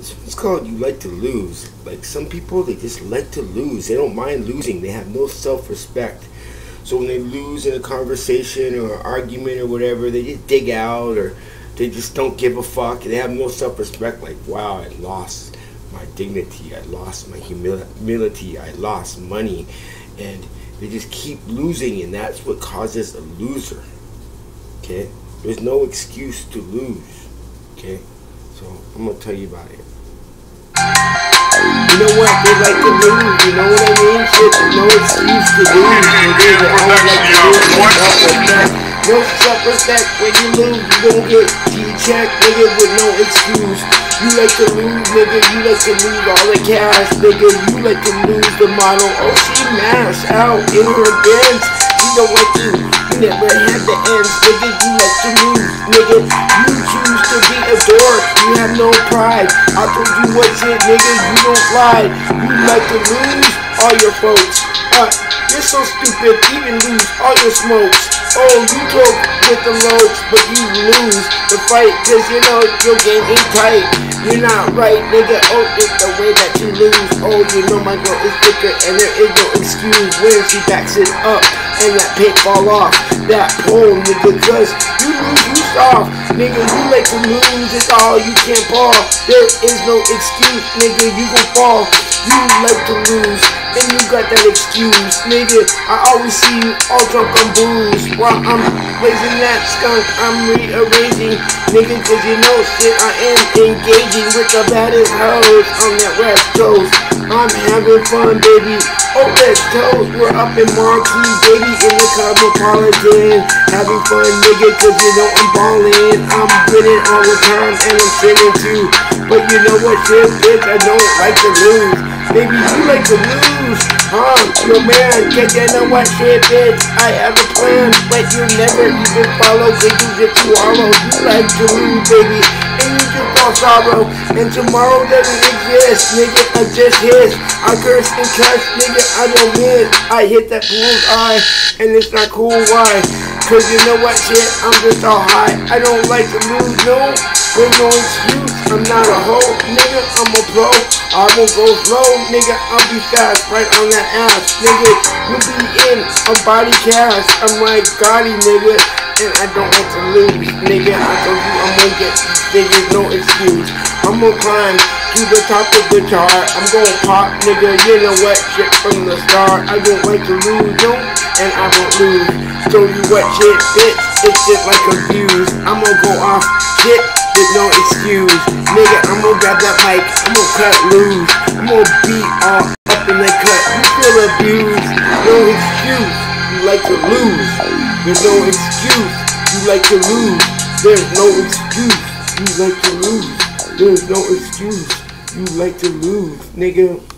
It's called you like to lose. Like some people, they just like to lose. They don't mind losing. They have no self-respect. So when they lose in a conversation or argument or whatever, they just dig out or they just don't give a fuck. They have no self-respect. Like, wow, I lost my dignity. I lost my humility. I lost money. And they just keep losing, and that's what causes a loser. Okay? There's no excuse to lose. Okay? So I'm to tell you about it. You know what? They like to lose. You know what I mean? Shit, no excuse to lose. And like to lose. No self-respect. When you lose, you don't get G-check, nigga, with no excuse. You like to lose, nigga. You like to lose all the cash, nigga. You like to lose the model. Oh, she mashed out in her Benz. You don't like to. You never had the ends, nigga. You like to lose, nigga. You have no pride. I told you what shit, nigga. You don't lie. You like to lose all your folks. Uh, you're so stupid. Even lose all your smokes. Oh, you talk with the loads, but you lose the fight, cause you know your game ain't tight. You're not right, nigga. Oh, it's the way that you lose. Oh, you know my girl is thicker, and there is no excuse when she backs it up and that paint fall off. That pole, nigga, cause you lose, you soft. Nigga, you like to lose, it's all you can't fall. There is no excuse, nigga, you gon' fall. You like to lose, and you got that excuse, nigga. I always see you all drunk on booze. While I'm blazing that skunk, I'm rearranging, nigga, cause you know shit, I am engaging with the baddest hoes on that west coast. I'm having fun, baby. Oh, let's toast. We're up in Marquee, baby, in the Cosmopolitan. Having fun, nigga, cause you know I'm ballin'. I'm winning all the time, and I'm sinning too. But you know what, shit, bitch, I don't like to lose. Baby, you like to lose, huh? Yo, man, can't you know what, shit, bitch? I have a plan, but you never even follow, cause you get too hollow. You like to lose, baby, and you just fall sorrow. And tomorrow doesn't exist, nigga, I just hit. I curse and cuss, nigga, I don't miss. I hit that bullseye, and it's not cool, why? Cause you know what, shit, I'm just all high. I don't like to lose, no. There's no excuse, I'm not a hoe, nigga, I'm a pro. I won't go slow, nigga, I'll be fast, right on that ass, nigga. You'll be in a body cast, I'm like Gotti, nigga. And I don't want to lose, nigga. I told you I'm gonna get niggas, no excuse. I'm gonna climb to the top of the chart. I'm gonna pop, nigga. You know what? Shit from the start. I don't like to lose, no, and I won't lose. Show you what shit, bitch. It's just like views. I'm gonna go off shit with no excuse. Nigga, I'm gonna grab that mic. I'm gonna cut loose. I'm gonna be all up in that cut. You feel abused. No excuse. You like to lose. There's no excuse. You like to lose. There's no excuse. You like to lose. There's no excuse. You like to lose, nigga.